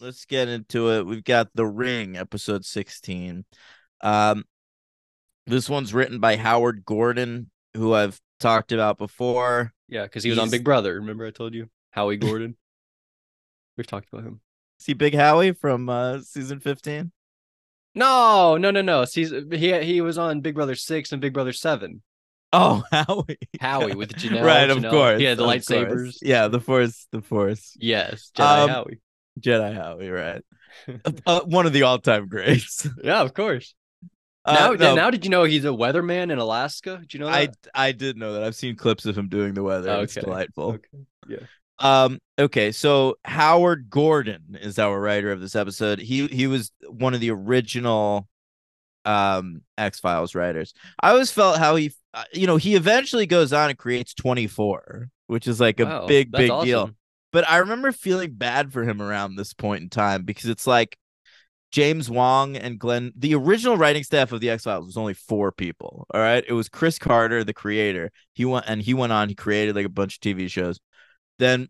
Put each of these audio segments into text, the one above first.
let's get into it. We've got The Ring, episode 16. Um, this one's written by Howard Gordon, who I've talked about before. Yeah, because he was on Big Brother. Remember I told you Howie Gordon. We've talked about him. See Big Howie from uh, season 15? No, no, no, no. He's, he he was on Big Brother six and Big Brother seven. Oh, Howie. Howie with Janelle. right, of Janelle. course. Yeah, the of lightsabers. course. Yeah, the Force, the Force. Yes, Jedi Um, Howie. Jedi Howie, right? uh, one of the all-time greats. Yeah, of course. Uh, now, no, now, did you know he's a weatherman in Alaska? Did you know I that? I did know that. I've seen clips of him doing the weather. It's delightful. Okay. Yeah. Um. Okay. So Howard Gordon is our writer of this episode. He he was one of the original, um, X Files writers. I always felt how he, uh, you know, he eventually goes on and creates Twenty Four, which is like a Wow, big big awesome. deal. But I remember feeling bad for him around this point in time because it's like James Wong and Glenn. The original writing staff of the X Files was only four people. All right, it was Chris Carter, the creator. He went and he went on. He created like a bunch of TV shows. Then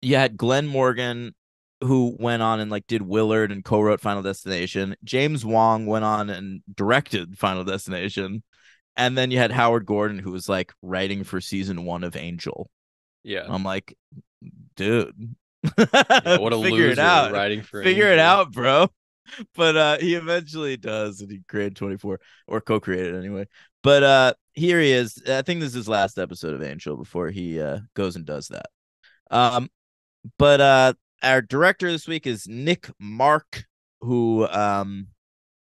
you had Glenn Morgan, who went on and like did Willard and co-wrote Final Destination. James Wong went on and directed Final Destination. And then you had Howard Gordon, who was like writing for season one of Angel. Yeah. I'm like, dude, Yeah, what a figure loser it out. writing for Figure it out, bro. But uh he eventually does, and he created 24 or co-created anyway. But uh here he is. I think this is his last episode of Angel before he uh goes and does that. Um, but uh our director this week is Nick Marck, who um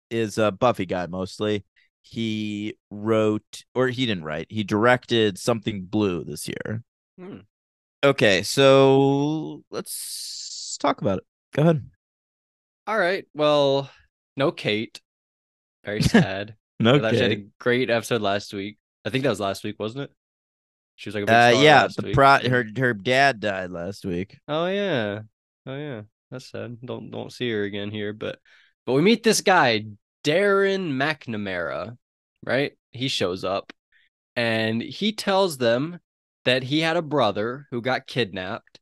is a Buffy guy mostly. He wrote or he didn't write, he directed something blue this year. Hmm. Okay, so let's talk about it. Go ahead. All right. Well, no Kate. Very sad. No, thought she had a great episode last week. I think that was last week, wasn't it? She was like a big Uh, yeah, the pro her her dad died last week. Oh yeah. Oh yeah. That's sad. Don't don't see her again here, but but we meet this guy, Darren McNamara, right? He shows up and he tells them that he had a brother who got kidnapped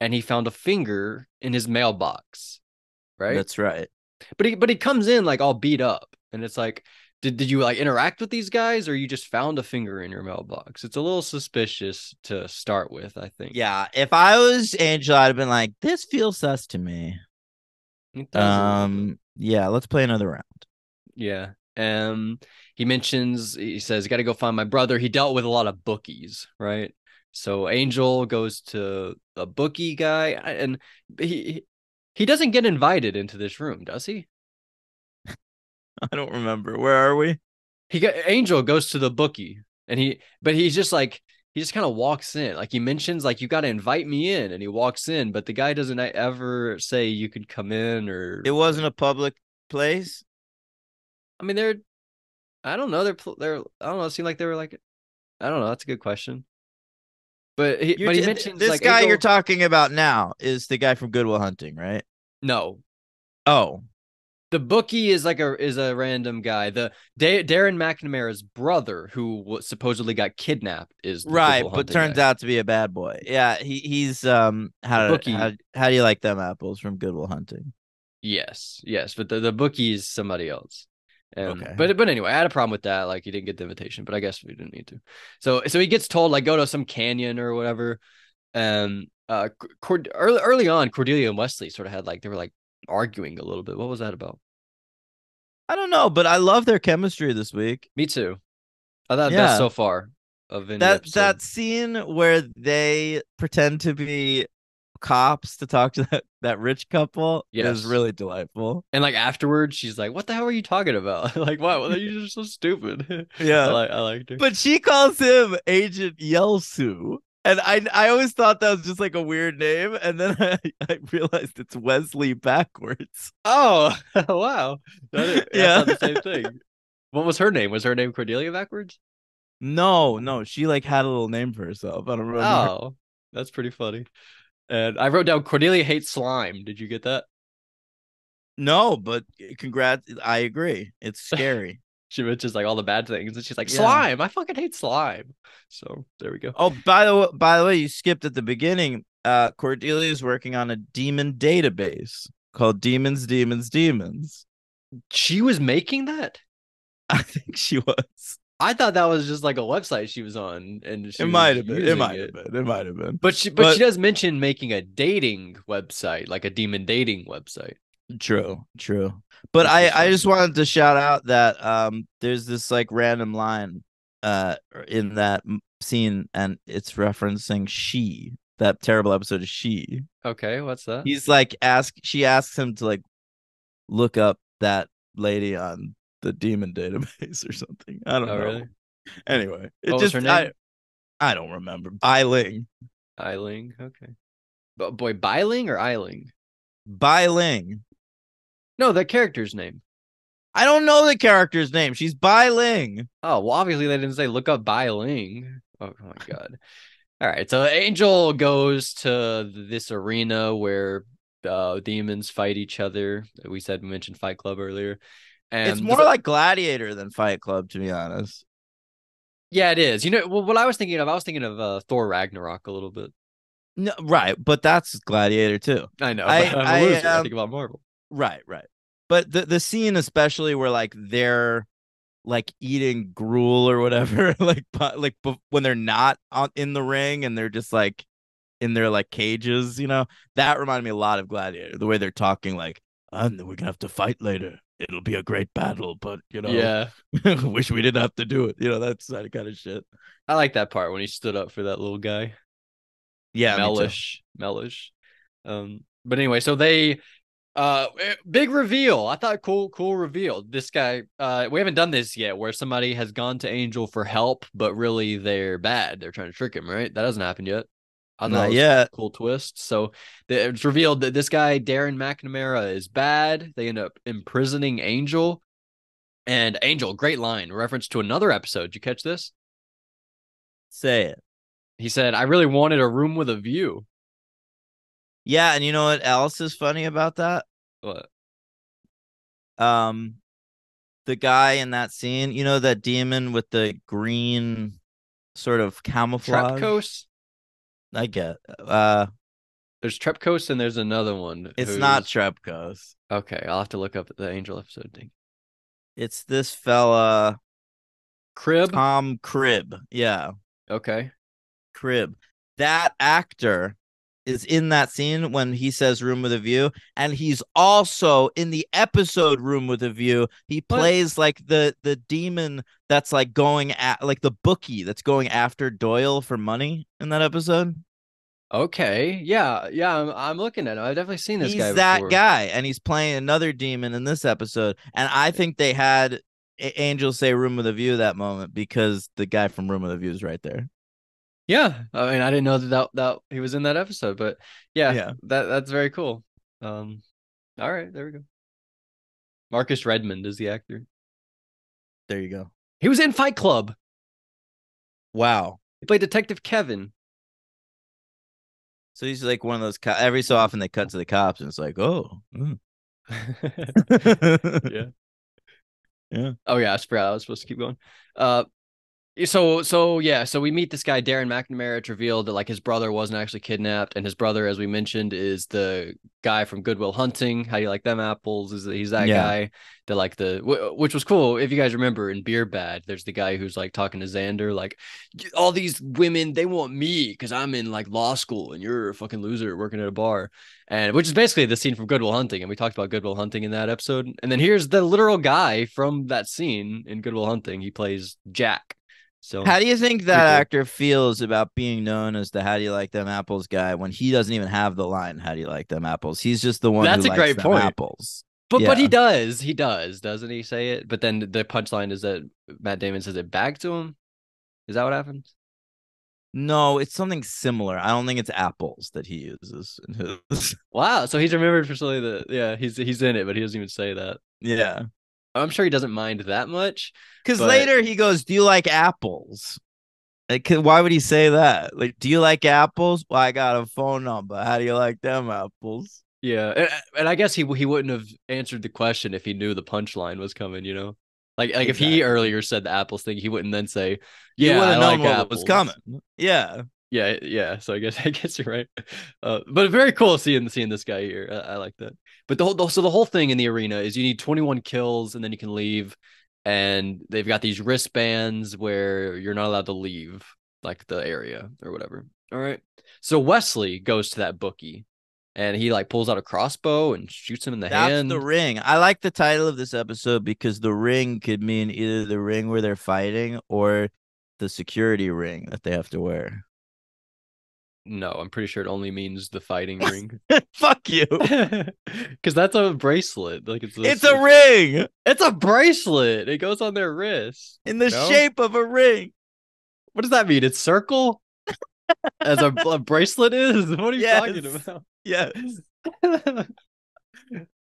and he found a finger in his mailbox. Right? That's right. But he but he comes in like all beat up, and it's like, did did you like interact with these guys, or you just found a finger in your mailbox? It's a little suspicious to start with, I think. Yeah, if I was Angel, I'd have been like, "This feels sus to me." It does a little bit. Um, yeah, let's play another round. yeah. Um, he mentions he says, "Got to go find my brother." He dealt with a lot of bookies, right? So Angel goes to a bookie guy, and he he doesn't get invited into this room, does he? I don't remember. Where are we? he got Angel goes to the bookie and he but he's just like he just kind of walks in like he mentions like you got to invite me in and he walks in but the guy doesn't ever say you could come in or It wasn't a public place. I mean they're I don't know they're they're I don't know it seemed like they were like I don't know that's a good question but he You're but he t- mentions this like guy you're talking about now is the guy from Goodwill Hunting, right? no Oh, the bookie is like a is a random guy the da- Darren McNamara's brother who was supposedly got kidnapped is the right, but turns guy. out to be a bad boy. Yeah, he he's um how bookie. how, how do you like them apples from Goodwill Hunting? Yes, yes, but the, the bookie is somebody else. Um, Okay. But but anyway, I had a problem with that. Like he didn't get the invitation, but I guess we didn't need to. So so he gets told like go to some canyon or whatever. Um, uh, Cord- early early on, Cordelia and Wesley sort of had like they were like arguing a little bit. What was that about? I don't know, but I love their chemistry this week. Me too. I thought Yeah. best so far of any that episode. that scene where they pretend to be cops to talk to that, that rich couple Yes. is really delightful. and like afterwards, she's like, "What the hell are you talking about? like, why? Well, you're just so stupid." Yeah. I like I liked her. But she calls him Agent Yelsu. And I I always thought that was just like a weird name. And then I, I realized it's Wesley backwards. Oh wow! Is- Yeah. The same thing. What was her name? Was her name Cordelia backwards? No, no, she like had a little name for herself. I don't remember. Oh, that's pretty funny. And I wrote down Cordelia hates slime. Did you get that? No, but congrats. I agree. It's scary. She mentions like all the bad things, and she's like, Yeah. "Slime! I fucking hate slime." So there we go. oh, by the way, by the way, you skipped at the beginning. uh, Cordelia is working on a demon database called Demons, Demons, Demons. She was making that. I think she was. I thought that was just like a website she was on, and she It might have been. It might have been. It might have been. But she, but, But- she does mention making a dating website, like a demon dating website. True, true. But I, I just wanted to shout out that um, there's this like random line, uh, in that scene, and it's referencing she. That terrible episode of she. Okay, what's that? He's like ask. She asks him to like look up that lady on the demon database or something. I don't oh, know. really? Anyway, it What was just her name? I, I don't remember. Eiling. Eiling. Okay. But boy, Bai Ling or Eiling? Bai Ling. No, the character's name. I don't know the character's name. She's Bai Ling. Oh, well, obviously they didn't say look up Bai Ling. Oh, oh my god. All right, so Angel goes to this arena where uh, demons fight each other. We said we mentioned Fight Club earlier, and it's more like Gladiator than Fight Club, to be honest. yeah, it is. You know, well, what I was thinking of, I was thinking of uh, Thor Ragnarok a little bit. No, right, but that's Gladiator too. I know. I, I'm a I, loser. I um, think about Marvel. Right, right. But the the scene especially where like they're like eating gruel or whatever, like but like bef- when they're not on in the ring and they're just like in their like cages, you know, that reminded me a lot of Gladiator. The way they're talking, like, and we're gonna have to fight later. It'll be a great battle, but you know, Yeah, wish we didn't have to do it. You know, that's that kind of shit. I like that part when he stood up for that little guy. Yeah, me. Mellish, Mellish. Um, but anyway, so they uh eh, big reveal. I thought cool, cool reveal. This guy, uh, we haven't done this yet, where somebody has gone to Angel for help, but really they're bad. They're trying to trick him, right? That hasn't happened yet. I thought Not that was yet. a cool twist. So it's revealed that this guy, Darren McNamara, is bad. They end up imprisoning Angel. And Angel, great line, reference to another episode. Did you catch this? Say it. He said, I really wanted a room with a view. Yeah, and you know what else is funny about that? What? um the guy in that scene you know that demon with the green sort of camouflage Trepkos? I get uh There's Trepkos and there's another one. it's not who's- trepkos okay, I'll have to look up the Angel episode thing. it's this fella Crib. tom crib yeah Okay. crib that actor is in that scene when he says room with a view and he's also in the episode room with a view he What? plays like the the demon that's like going at like the bookie that's going after doyle for money in that episode Okay. Yeah. Yeah. I'm, I'm looking at him. I've definitely seen this guy. he's guy. that before. guy and he's playing another demon in this episode and i think they had A- angel say room with a view that moment because the guy from room with a view is right there Yeah. I mean, I didn't know that, that that he was in that episode, but yeah, Yeah. that that's very cool. Um, all right, there we go. Marcus Redmond is the actor. there you go He was in Fight Club. wow He played Detective Kevin. So he's like one of those. Co- every so often they cut to the cops, and it's like, oh, mm. yeah. Yeah. Oh yeah, I forgot I was supposed to keep going. Uh so so yeah, so we meet this guy Darren McNamara. It's revealed that like his brother wasn't actually kidnapped, and his brother, as we mentioned, is the guy from Goodwill Hunting. How do you like them apples? Is he's that Yeah. guy that like the which was cool. If you guys remember in Beer Bad, there's the guy who's like talking to Xander, like all these women they want me because I'm in like law school and you're a fucking loser working at a bar, and which is basically the scene from Goodwill Hunting, and we talked about Goodwill Hunting in that episode. And then here's the literal guy from that scene in Goodwill Hunting. He plays Jack. So How do you think that cool. actor feels about being known as the "How do you like them apples" guy when he doesn't even have the line "How do you like them apples"? He's just the one. That's a great point. Apples. But but he does. He does, doesn't he say it? But then the punchline is that Matt Damon says it back to him. Is that what happens? No, it's something similar. I don't think it's apples that he uses. in his- Wow. So he's remembered for something that yeah, he's he's in it, but he doesn't even say that. yeah, I'm sure he doesn't mind that much. because But- later he goes, "Do you like apples?" Like, why would he say that? Like, do you like apples? Well, I got a phone number. How do you like them apples? Yeah. And, and I guess he he wouldn't have answered the question if he knew the punchline was coming, you know? Like like if he earlier said the apples thing, he wouldn't then say, Yeah, I like apples. was coming. Yeah, Yeah, yeah. So I guess I guess you're right. Uh, but very cool seeing seeing this guy here. I, I like that. But the whole so the whole thing in the arena is you need 21 kills and then you can leave. And they've got these wristbands where you're not allowed to leave like the area or whatever. All right. So Wesley goes to that bookie and he like pulls out a crossbow and shoots him in the That's hand. the ring. I like the title of this episode because the ring could mean either the ring where they're fighting or the security ring that they have to wear. No, I'm pretty sure it only means the fighting ring. Fuck you. Because that's a bracelet. Like it's a, It's a ring It's a bracelet. It goes on their wrist. in the No? shape of a ring. What does that mean? It's circle? As a, a bracelet is? What are you talking about? Yes.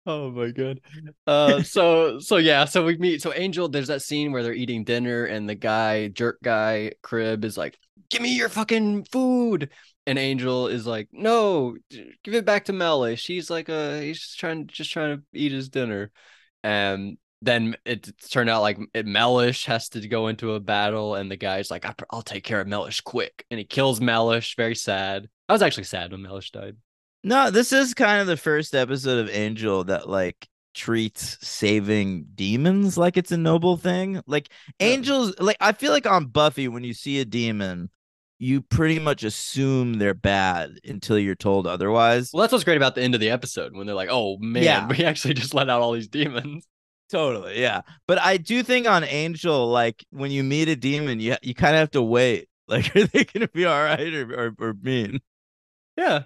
Oh my god. Uh so so yeah, so we meet so Angel, there's that scene where they're eating dinner and the guy, jerk guy, crib is like, give me your fucking food. And Angel is like, no, give it back to Mellish. She's like uh he's just trying just trying to eat his dinner. And then it turned out like it, Mellish has to go into a battle, and the guy's like, "I- "I'll take care of Mellish quick," and he kills Mellish. Very sad. I was actually sad when Mellish died. No, this is kind of the first episode of Angel that like treats saving demons like it's a noble thing. Like angels, like I feel like on Buffy, when you see a demon, you pretty much assume they're bad until you're told otherwise. Well, that's what's great about the end of the episode when they're like, "Oh man, Yeah. we actually just let out all these demons." Totally, yeah. But I do think on Angel, like when you meet a demon, you you kind of have to wait. Like, are they gonna be all right or or, or mean? Yeah,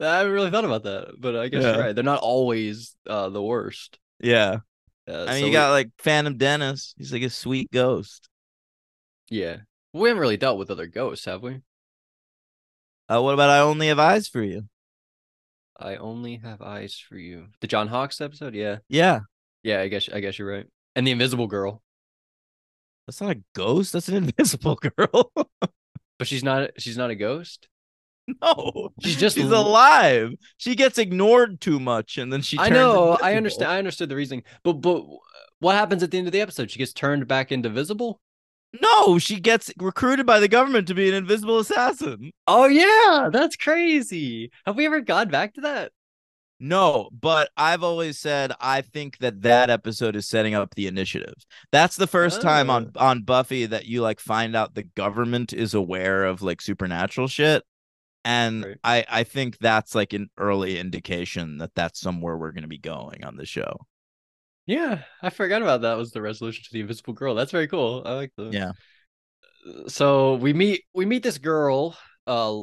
I haven't really thought about that, but I guess Yeah. you're right. They're not always uh, the worst. Yeah. Uh, I mean, so you we- got like Phantom Dennis. He's like a sweet ghost. yeah. We haven't really dealt with other ghosts, have we? Uh, what about I only have eyes for you? I only have eyes for you. The John Hawkes episode, yeah, Yeah. yeah. I guess I guess you're right. And the Invisible Girl, That's not a ghost. That's an invisible girl. but she's not. She's not a ghost. no, She's just she's alive. She gets ignored too much, and then she. I know. I understand. I understood the reasoning, but but what happens at the end of the episode? She gets turned back into visible. No, she gets recruited by the government to be an invisible assassin. Oh yeah, that's crazy. Have we ever gone back to that? No, but I've always said I think that that episode is setting up the initiative. That's the first time on oh. on Buffy that you like find out the government is aware of like supernatural shit. And Right. I I think that's like an early indication that that's somewhere we're going to be going on the show. Yeah, I forgot about that. Was the resolution to the Invisible Girl? That's very cool. I like the Yeah. so we meet we meet this girl uh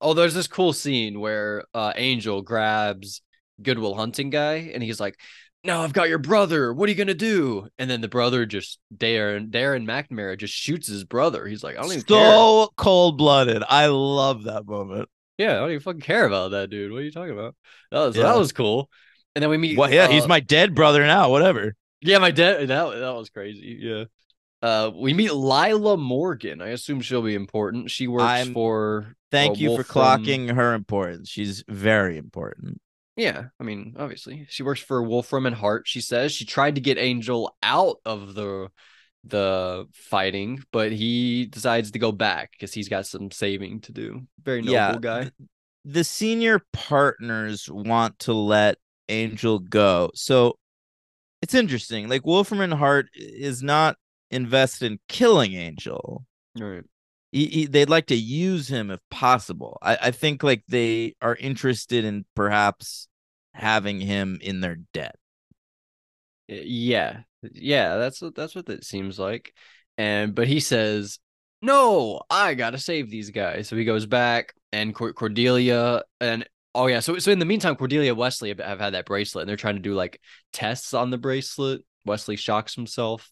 oh there's this cool scene where uh angel grabs goodwill hunting guy and he's like now i've got your brother what are you gonna do and then the brother just darren darren mcnamara just shoots his brother he's like i don't even care So cold blooded. I love that moment. yeah i don't even fucking care about that dude what are you talking about that was Yeah. that was cool and then we meet Well, yeah, he's uh, my dead brother now. Whatever. Yeah, my dad. That that was crazy. Yeah. Uh, we meet Lilah Morgan. I assume she'll be important. She works I'm- for. Thank uh, you for from- clocking her importance. She's very important. Yeah, I mean, obviously, she works for Wolfram and Hart. She says she tried to get Angel out of the the fighting, but he decides to go back because he's got some saving to do. Very noble Yeah, guy. the senior partners want to let Angel go. So it's interesting. Like Wolfram and Hart is not invested in killing Angel. Right. He, he- they'd like to use him if possible. I, I think like they are interested in perhaps having him in their debt. Eh, yeah, yeah, that's what that's what it seems like. And but he says, "No, I gotta save these guys." So he goes back, and Cor- Cordelia and oh yeah, so so in the meantime, Cordelia Wesley have, have had that bracelet, and they're trying to do like tests on the bracelet. Wesley shocks himself.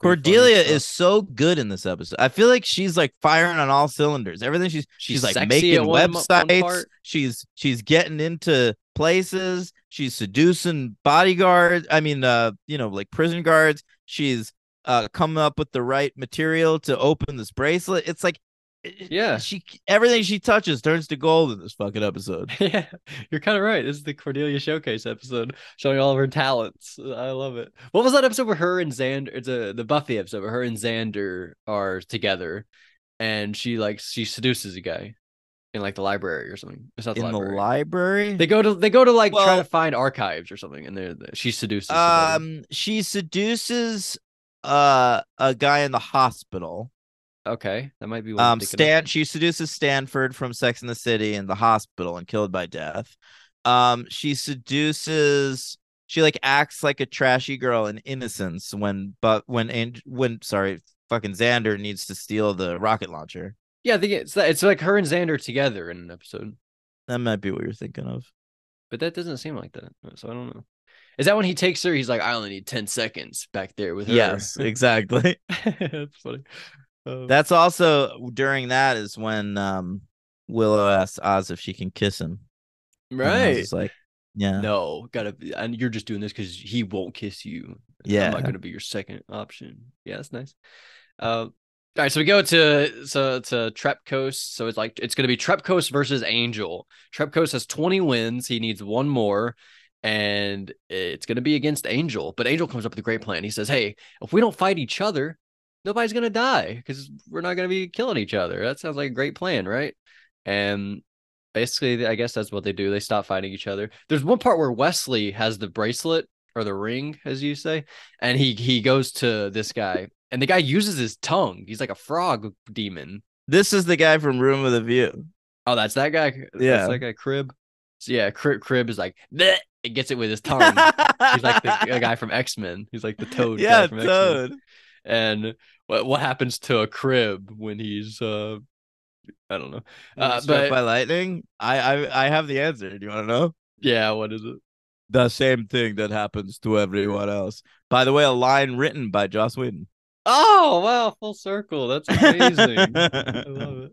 Pretty funny Cordelia is so good in this episode. I feel like she's like firing on all cylinders. Everything she's She's she's, like making one mo- one websites. she's she's getting into places. She's seducing bodyguards. I mean, uh, you know, like prison guards. She's uh coming up with the right material to open this bracelet. It's like it- Yeah. she everything she touches turns to gold in this fucking episode. yeah, you're kind of right. This is the Cordelia showcase episode showing all of her talents. I love it. What was that episode where her and Xander, it's a the Buffy episode where her and Xander are together and she like she seduces a guy in like the library or something. It's not the in the library. library. they go to they go to like try to find archives or something, and they're she seduces. somebody. um, she seduces uh a guy in the hospital. Okay, that might be what Um, thinking of. Stan. She seduces Stanford from Sex in the City in the hospital and killed by death. Um, she seduces. She like acts like a trashy girl in Innocence when, but when, and when sorry, fucking Xander needs to steal the rocket launcher. Yeah, I think it's it's like her and Xander together in an episode, That might be what you're thinking of. but that doesn't seem like that. So I don't know. Is that when he takes her? He's like, I only need ten seconds back there with her. Yes, exactly. that's funny. Um, That's also during that is when um Willow asks Oz if she can kiss him. Right. is like, yeah, No, gotta be, and you're just doing this because he won't kiss you. yeah. I'm not gonna be your second option. Yeah, that's nice. Uh, all right, so we go to so to Trepkos. So it's like it's gonna be Trepkos versus Angel. Trepkos has 20 wins. He needs one more, and it's gonna be against Angel. But Angel comes up with a great plan. He says, "Hey, if we don't fight each other, nobody's gonna die because we're not gonna be killing each other." That sounds like a great plan, right? And basically, I guess that's what they do. They stop fighting each other. There's one part where Wesley has the bracelet or the ring, as you say, and he he goes to this guy, and the guy uses his tongue. He's like a frog demon. This is the guy from Room of the View. Oh, that's that guy. That's Yeah. that guy. Crib. So yeah, Crib, Crib is like "Bleh," it gets it with his tongue. He's like the, guy from X Men. He's like the Toad. yeah, guy from X-Men. Toad. And what what happens to a Crib when he's uh, I don't know. Uh, Struck but by lightning. I, I I have the answer. Do you want to know? yeah, what is it? The same thing that happens to everyone else. By the way, a line written by Joss Whedon. Oh wow, full circle. That's amazing. I love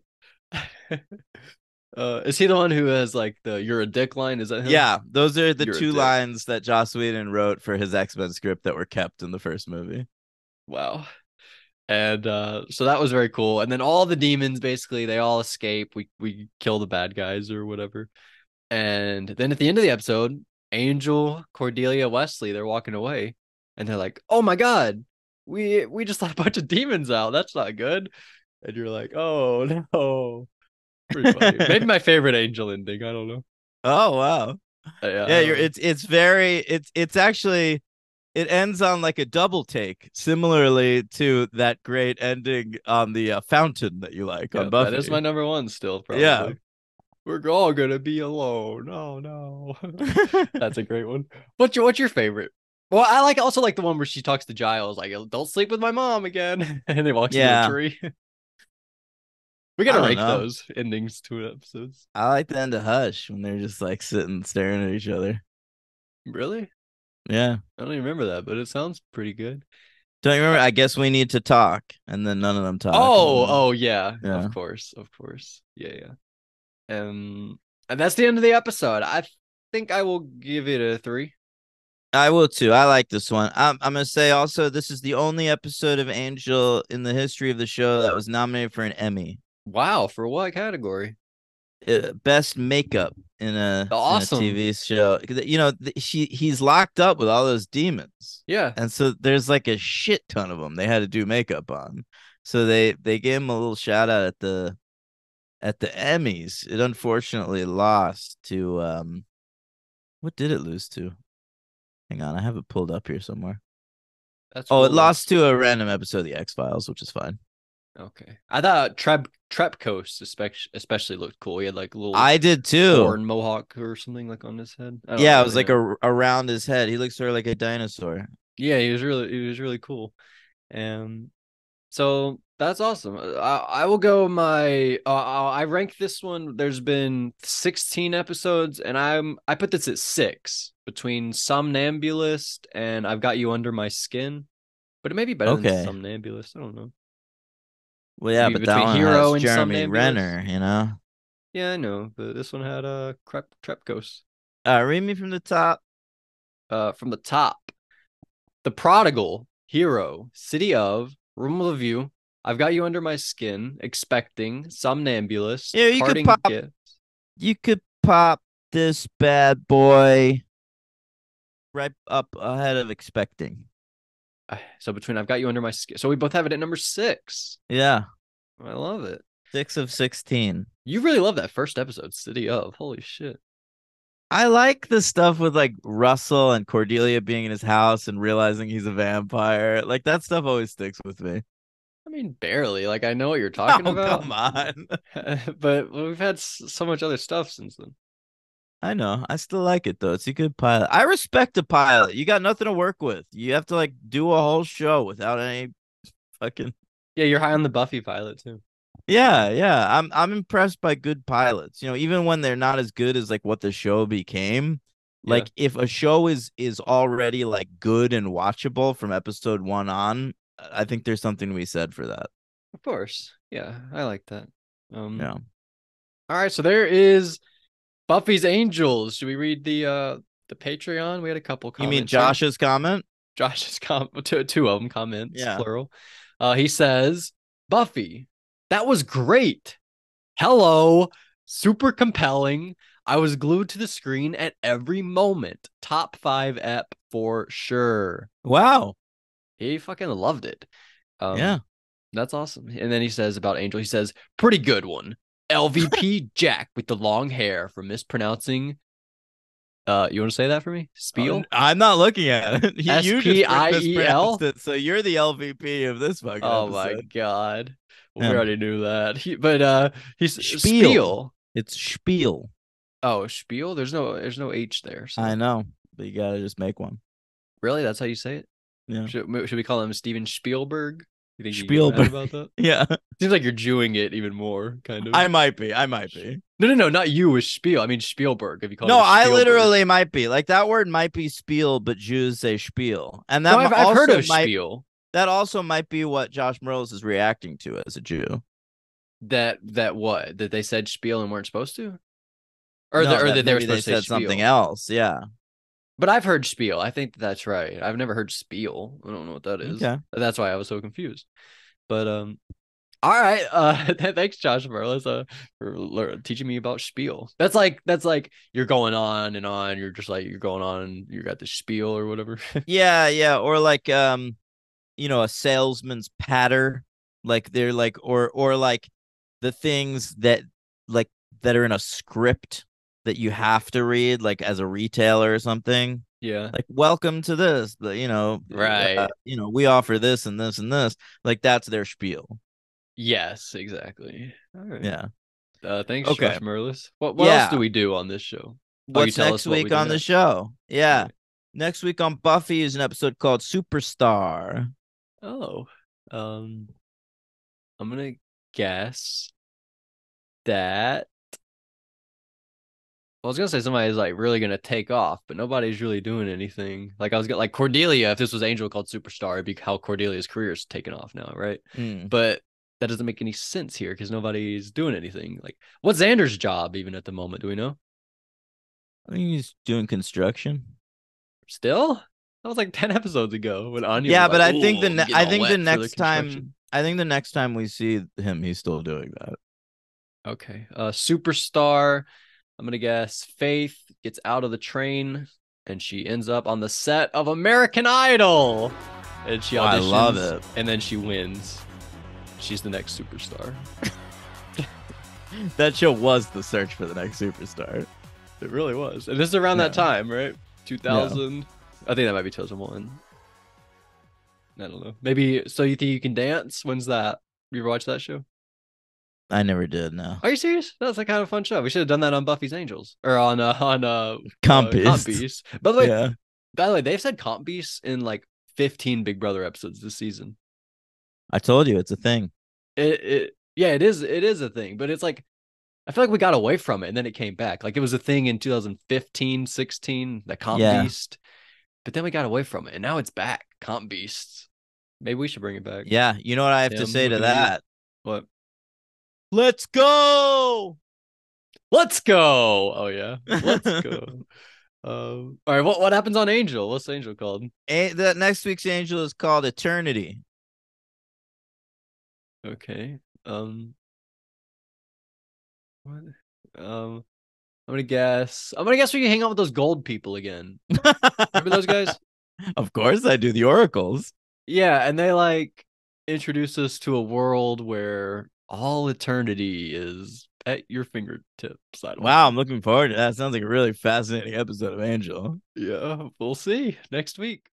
it. uh, is he the one who has like the "you're a dick" line? Is that him? Yeah, those are the You're two lines that Joss Whedon wrote for his X Men script that were kept in the first movie. Wow. And uh, so that was very cool. And then all the demons basically they all escape. We we kill the bad guys or whatever. And then at the end of the episode, Angel, Cordelia, Wesley, they're walking away, and they're like, "Oh my god, we we just let a bunch of demons out. That's not good." And you're like, "Oh no." Pretty funny. Maybe my favorite Angel ending. I don't know. Oh wow. Uh, Yeah, yeah, you're it's it's very it's it's actually it ends on like a double take, similarly to that great ending on the uh, fountain that you like yeah, on Buffy. that is my number one still. Probably. Yeah. We're all gonna be alone. Oh no. That's a great one. What's your what's your favorite? Well, I like also like the one where she talks to Giles, like, "Don't sleep with my mom again," and they walks Yeah. into a tree. we gotta rank know. those endings to episodes. I like the end of Hush when they're just like sitting staring at each other. Really? Yeah. I don't even remember that, but it sounds pretty good. Don't you remember? I guess we need to talk, and then none of them talk. Oh, oh yeah, Yeah. of course, of course, yeah, yeah. Um, and that's the end of the episode. I think I will give it a three. I will too. I like this one. I'm, I'm gonna say also this is the only episode of Angel in the history of the show that was nominated for an Emmy. Wow, for what category? Uh, best makeup in a, Awesome. in a TV show. You know, she he's locked up with all those demons, Yeah, and so there's like a shit ton of them they had to do makeup on. So they they gave him a little shout out at the at the Emmys. It unfortunately lost to um, what did it lose to? Hang on, I have it pulled up here somewhere. that's. Oh, it lost to a random episode of the X Files, which is fine. Okay, I thought Trep Trepkos especially especially looked cool. He had like a little I did too. horn mohawk or something like on his head. Yeah, know, it was like a, around his head. He looks sort of like a dinosaur. yeah. He was really he was really cool, and so that's awesome. Uh, I, I will go my uh, I rank this one. There's been 16 episodes, and I'm I put this at six between Somnambulist and I've Got You Under My Skin, but it may be better Okay. than Somnambulist. I don't know. Well, yeah, but that one Hero has Jeremy Renner, you know. Yeah, I know, but this one had a uh Trepkos. Uh, read me from the top. uh from the top. The Prodigal, Hero, City of, Room of View, I've Got You Under My Skin, Expecting, Somnambulist, Yeah, you could pop- Gift. You could pop this bad boy right up ahead of expecting. Uh, So between I've Got You Under My Skin. So we both have it at number six. Yeah, I love it. Six of sixteen. You really love that first episode, City of. Holy shit. I like the stuff with like Russell and Cordelia being in his house and realizing he's a vampire. Like that stuff always sticks with me. I mean, barely. Like I know what you're talking oh, about. come on. but we've had so much other stuff since then. I know. I still like it though. It's a good pilot. I respect a pilot. You got nothing to work with. You have to like do a whole show without any fucking Yeah, you're high on the Buffy pilot too. Yeah, yeah. I'm I'm impressed by good pilots. You know, even when they're not as good as like what the show became. Like yeah. if a show is is already like good and watchable from episode 1 on, I think there's something to be said for that. Of course. Yeah, I like that. Um Yeah. All right, so there is Buffy's Angels. Should we read the uh the Patreon? We had a couple comments. You mean Josh's comment? Josh's comment two, two of them comments, yeah. plural. Uh he says, Buffy, that was great. Hello, super compelling. I was glued to the screen at every moment. Top five ep for sure. Wow. He fucking loved it. Um, yeah. That's awesome. And then he says about Angel, he says, pretty good one. LVP Jack with the long hair for mispronouncing. Uh, you want to say that for me? Spiel. Oh, I'm not looking at it. S P I E L. So you're the LVP of this fucking. Oh episode. my god, yeah. we already knew that. He, but uh, he's spiel. spiel. It's spiel. Oh, spiel. There's no, there's no H there. So. I know, but you gotta just make one. Really? That's how you say it? Yeah. Should, should we call him Steven Spielberg? You think Spielberg about that? yeah. Seems like you're Jewing it even more, kind of. I might be. I might be. No, no, no, not you with Spiel. I mean Spielberg. If you call no, I literally might be. Like that word might be Spiel, but Jews say Spiel, and that no, I've, I've heard of might, Spiel. That also might be what Josh Mearls is reacting to as a Jew. That that what that they said Spiel and weren't supposed to, or, no, the, or that that they were they said something else. Yeah. But I've heard spiel. I think that's right. I've never heard spiel. I don't know what that is. Okay. That's why I was so confused. But um, all right. Uh, thanks, Josh Merlis, uh, for teaching me about spiel. That's like that's like you're going on and on. You're just like you're going on. and You got the spiel or whatever. yeah, yeah, or like um, you know, a salesman's patter. Like they're like, or or like the things that like that are in a script that you have to read, like as a retailer or something. Yeah. Like, welcome to this. But you know, right. Uh, you know, we offer this and this and this. Like that's their spiel. Yes, exactly. All right. Yeah. Uh, thanks, okay. Josh Merlis. What what yeah. else do we do on this show? What's oh, next week what on the show? Yeah. Right. Next week on Buffy is an episode called Superstar. Oh. Um I'm gonna guess that I was gonna say somebody's like really gonna take off, but nobody's really doing anything. Like I was gonna like Cordelia. If this was Angel called Superstar, it'd be how Cordelia's career is taken off now, right? Mm. But that doesn't make any sense here because nobody's doing anything. Like, what's Xander's job even at the moment? Do we know? I think he's doing construction. Still, that was like ten episodes ago when Anya. Yeah, but like, I think the ne- I think the next the time I think the next time we see him, he's still doing that. Okay, uh, Superstar. I'm gonna guess Faith gets out of the train and she ends up on the set of American Idol. And she oh, auditions. I love it. And then she wins. She's the next superstar. that show was the search for the next superstar. It really was. And this is around that time, right? 2000. Yeah. I think that might be 2001. I don't know. Maybe So You Think You Can Dance? When's that? You ever watch that show? I never did. No. Are you serious? That's a kind of fun show. We should have done that on Buffy's Angels or on uh, on uh Comp Beast. Uh, Comp Beast. By the way, yeah. by the way, they've said Comp Beast in like 15 Big Brother episodes this season. I told you it's a thing. It, it yeah, it is. It is a thing, but it's like I feel like we got away from it and then it came back. Like it was a thing in 2015, 16, the Comp yeah. Beast, but then we got away from it and now it's back. Comp Beasts. Maybe we should bring it back. Yeah, you know what I have Tim, to say to that? What? Let's go. Let's go. Oh yeah. Let's go. um, all right. What what happens on Angel? What's Angel called? A- the next week's Angel is called Eternity. Okay. Um. What? Um. I'm gonna guess. I'm gonna guess we can hang out with those gold people again. Remember those guys? Of course, I do. The oracles. Yeah, and they like introduce us to a world where all eternity is at your fingertips. Wow, I'm looking forward to that. Sounds like a really fascinating episode of Angel. Yeah, we'll see next week.